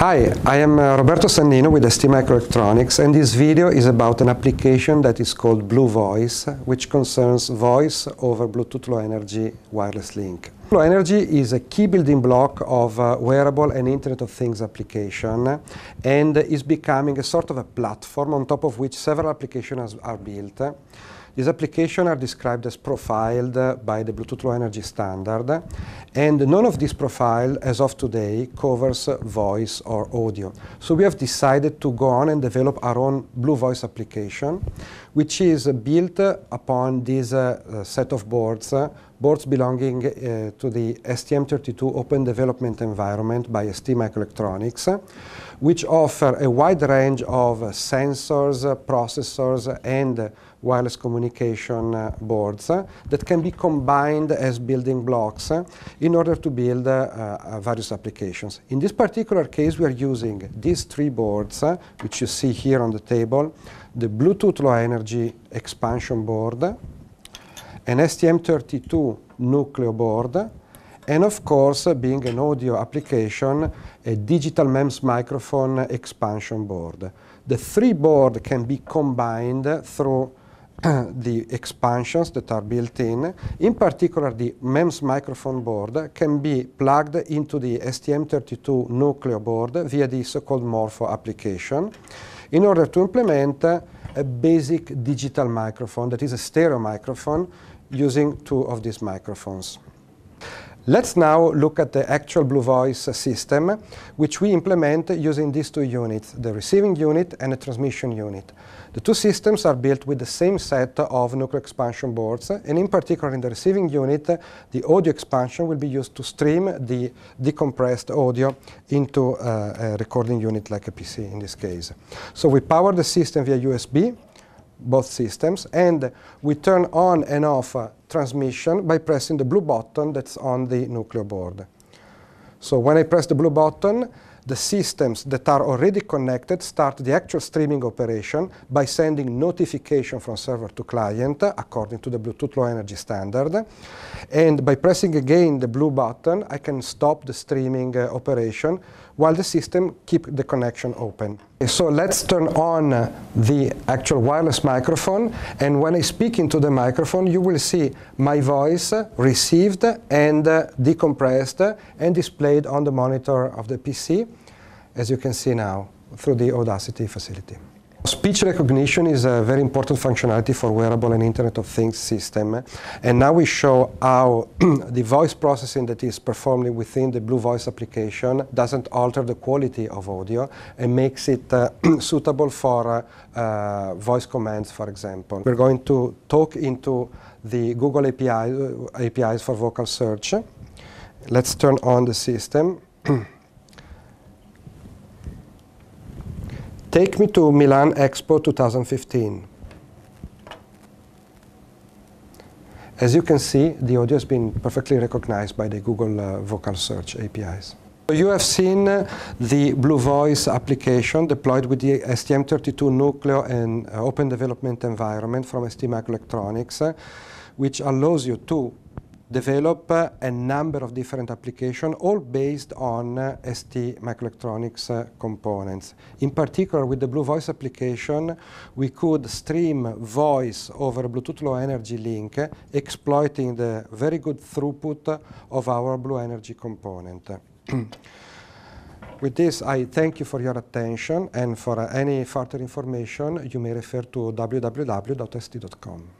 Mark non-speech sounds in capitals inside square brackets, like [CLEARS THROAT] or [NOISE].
Hi, I am uh, Roberto Sannino with ST Microelectronics and this video is about an application that is called Blue Voice which concerns voice over Bluetooth Low Energy wireless link. Low Energy is a key building block of uh, wearable and Internet of Things application and is becoming a sort of a platform on top of which several applications are built. These applications are described as profiled by the Bluetooth Low Energy standard, and none of these profiles, as of today, covers voice or audio. So we have decided to go on and develop our own Blue Voice application, which is built upon this uh, set of boards, uh, boards belonging uh, to the STM32 Open Development Environment by ST Microelectronics, which offer a wide range of sensors, processors, and wireless communication uh, boards uh, that can be combined as building blocks uh, in order to build various applications. In this particular case, we are using these three boards, which you see here on the table, the Bluetooth Low Energy expansion board, an STM32 Nucleo board, and of course, being an audio application, a digital MEMS microphone expansion board. The three boards can be combined through [CLEARS THROAT] the expansions that are built in. In particular, the MEMS microphone board can be plugged into the STM32 Nucleo board via the so-called Morpho application in order to implement a basic digital microphone that is a stereo microphone using two of these microphones. Let's now look at the actual Blue Voice system, which we implement using these two units, the receiving unit and the transmission unit. The two systems are built with the same set of Nucleo expansion boards, and in particular in the receiving unit, the audio expansion will be used to stream the decompressed audio into uh, a recording unit like a PC in this case. So we power the system via USB, both systems, and we turn on and off uh, transmission by pressing the blue button that's on the Nucleo board. So when I press the blue button, the systems that are already connected start the actual streaming operation by sending notification from server to client according to the Bluetooth Low Energy standard. And by pressing again the blue button, I can stop the streaming uh, operation while the system keep the connection open. So let's turn on the actual wireless microphone and when I speak into the microphone you will see my voice received and uh, decompressed and displayed on the monitor of the PC as you can see now through the Audacity facility. Speech recognition is a very important functionality for wearable and Internet of Things system. And now we show how [CLEARS THROAT] the voice processing that is performed within the Blue Voice application doesn't alter the quality of audio and makes it uh, [CLEARS THROAT] suitable for uh, uh, voice commands, for example. We're going to talk into the Google API, uh, APIs for vocal search. Let's turn on the system. [CLEARS THROAT] Take me to Milan Expo 2015. As you can see, the audio has been perfectly recognized by the Google uh, Vocal Search APIs. So you have seen uh, the Blue Voice application deployed with the STM32 Nucleo and uh, Open Development Environment from ST Microelectronics, uh, which allows you to develop a number of different applications, all based on uh, ST microelectronics uh, components. In particular, with the Blue Voice application, we could stream voice over Bluetooth Low Energy link, exploiting the very good throughput of our BlueNRG component. [CLEARS THROAT] With this, I thank you for your attention, and for uh, any further information, you may refer to www.st.com.